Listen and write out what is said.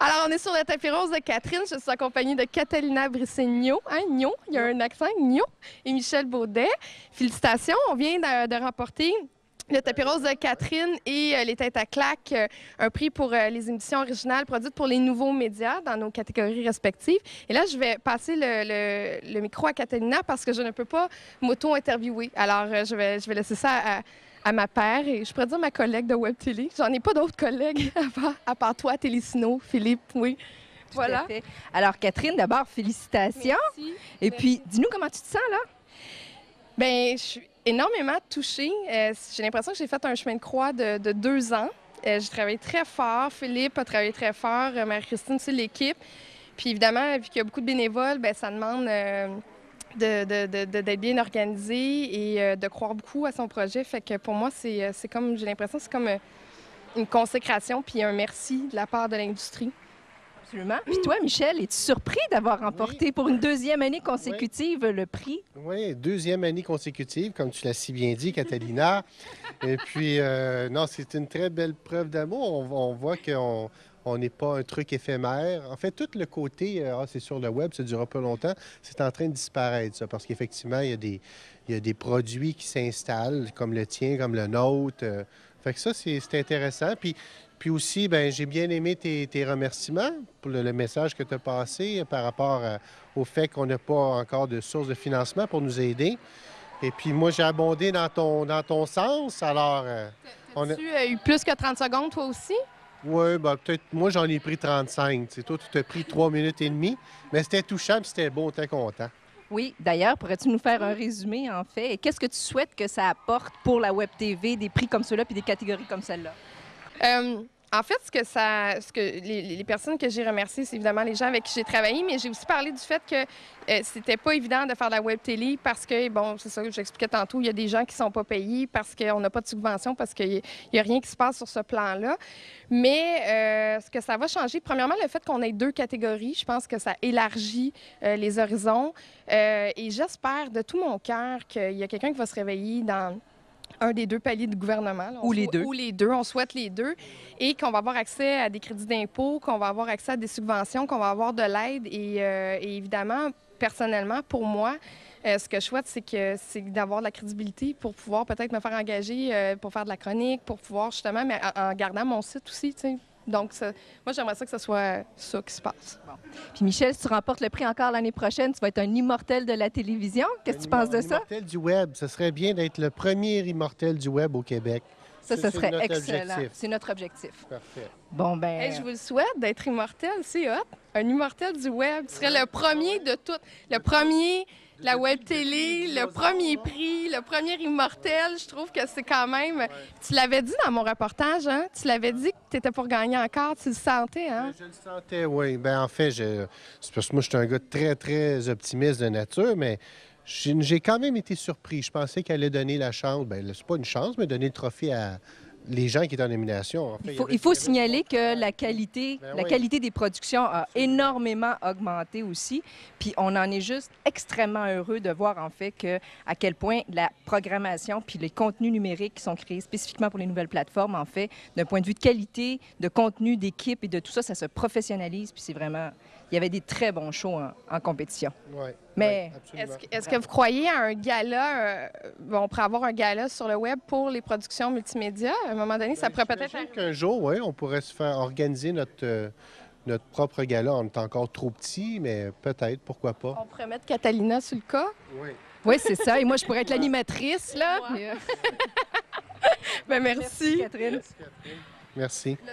Alors, on est sur le tapis rose de Catherine. Je suis accompagnée de Catalina Brissegno. Hein, il y a un accent, Gno. Et Michel Baudet. Félicitations, on vient de, remporter le tapis rose de Catherine et euh, les têtes à claque, euh, un prix pour euh, les émissions originales produites pour les nouveaux médias dans nos catégories respectives. Et là, je vais passer le micro à Catalina parce que je ne peux pas m'auto-interviewer. Alors, euh, je, vais, je vais laisser ça à, à ma paire et je pourrais dire ma collègue de Web Télé. J'en ai pas d'autres collègues à part, à part toi, Télésino, Philippe, oui. Tout à voilà. fait. Alors, Catherine, d'abord, félicitations. Merci. Et puis, dis-nous comment tu te sens, là? Bien, je suis énormément touchée. Euh, j'ai l'impression que j'ai fait un chemin de croix de, de deux ans. Euh, j'ai travaillé très fort. Philippe a travaillé très fort. Euh, Marie-Christine, c'est l'équipe. Puis évidemment, vu qu'il y a beaucoup de bénévoles, ben ça demande euh, de- de- de- de- d'être bien organisé et euh, de croire beaucoup à son projet. Fait que pour moi, c'est euh, c'est comme, j'ai l'impression que c'est comme euh, une consécration puis un merci de la part de l'industrie. Absolument. Puis toi, Michel, es-tu surpris d'avoir remporté pour une deuxième année consécutive le prix? Oui, deuxième année consécutive, comme tu l'as si bien dit, Catalina. Et puis, euh, non, c'est une très belle preuve d'amour. On, on voit qu'on on n'est pas un truc éphémère. En fait, tout le côté, euh, ah, c'est sur le web, ça ne durera pas longtemps, c'est en train de disparaître, ça, parce qu'effectivement, il y, a des, il y a des produits qui s'installent, comme le tien, comme le nôtre. euh. fait que ça, c'est intéressant. Puis, puis aussi, ben, j'ai bien aimé tes, tes remerciements pour le, le message que tu as passé par rapport à- au fait qu'on n'a pas encore de source de financement pour nous aider. Et puis moi, j'ai abondé dans ton, dans ton sens. Alors, euh, on a- Tu as eu plus que 30 secondes, toi aussi? Oui, ben, peut-être, moi, j'en ai pris 35. Tu sais, toi, tu t'as pris 3 minutes et demie. Mais c'était touchant, puis c'était beau, était content. Oui, d'ailleurs, pourrais-tu nous faire un résumé, en fait? Et qu'est-ce que tu souhaites que ça apporte pour la Web TV, des prix comme ceux-là puis des catégories comme celle-là? Euh, en fait, ce que les, personnes que j'ai remerciées, c'est évidemment les gens avec qui j'ai travaillé, mais j'ai aussi parlé du fait que euh, c'était pas évident de faire de la web télé parce que, bon, c'est ça que j'expliquais tantôt, il y a des gens qui sont pas payés parce qu'on n'a pas de subvention, parce qu'il n'y a rien qui se passe sur ce plan-là. Mais euh, ce que ça va changer, premièrement, le fait qu'on ait deux catégories, je pense que ça élargit euh, les horizons. Euh, et j'espère de tout mon cœur qu'il y a quelqu'un qui va se réveiller dans un des deux paliers du gouvernement. là. Ou les deux. Ou les deux. On souhaite les deux. Et qu'on va avoir accès à des crédits d'impôt, qu'on va avoir accès à des subventions, qu'on va avoir de l'aide. Et, euh, et évidemment, personnellement, pour moi, euh, ce que je souhaite, c'est que c'est d'avoir de la crédibilité pour pouvoir peut-être me faire engager euh, pour faire de la chronique, pour pouvoir justement, mais en, en gardant mon site aussi, tu sais. Donc, ça- moi, j'aimerais ça que ce soit ça qui se passe. Puis Michel, si tu remportes le prix encore l'année prochaine, tu vas être un immortel de la télévision. Qu'est-ce que tu penses de ça? Immortel du web. Ce serait bien d'être le premier immortel du web au Québec. Ça, ce serait excellent. C'est notre objectif. Parfait. Bon, ben... Hey, je vous le souhaite d'être immortel, c'est hot. Un immortel du web. Tu serais le premier de tout. Le premier, la web télé, le premier prix, le premier immortel. Je trouve que c'est quand même. Tu l'avais dit dans mon reportage, hein? Tu l'avais dit que tu étais pour gagner encore. Tu le sentais, hein? Je le sentais, oui. Ben, en fait, je... c'est parce que moi, je suis un gars très, très optimiste de nature, mais j'ai j'ai quand même été surpris. Je pensais qu'elle allait donner la chance. Ben, c'est pas une chance, mais donner le trophée à les gens qui étaient en nomination. En fait, Il faut, il signaler que la qualité, Ben la oui. qualité des productions a énormément augmenté aussi. Puis on en est juste extrêmement heureux de voir en fait que à quel point la programmation puis les contenus numériques qui sont créés spécifiquement pour les nouvelles plateformes, en fait, d'un point de vue de qualité, de contenu, d'équipe et de tout ça, ça se professionnalise. Puis c'est vraiment, il y avait des très bons shows en, en compétition. Ouais, Mais-. Est-ce que, vous croyez à un gala? euh, on pourrait avoir un gala sur le web pour les productions multimédia? À un moment donné, ça pourrait peut-être qu'un jour, oui, on pourrait se faire organiser notre, euh, notre propre gala. On est encore trop petit, mais peut-être, pourquoi pas. On pourrait mettre Catalina sur le cas. Oui. Oui, c'est ça. Et moi, je pourrais être l'animatrice, là. Euh, Ben, merci. Catherine. Merci. Le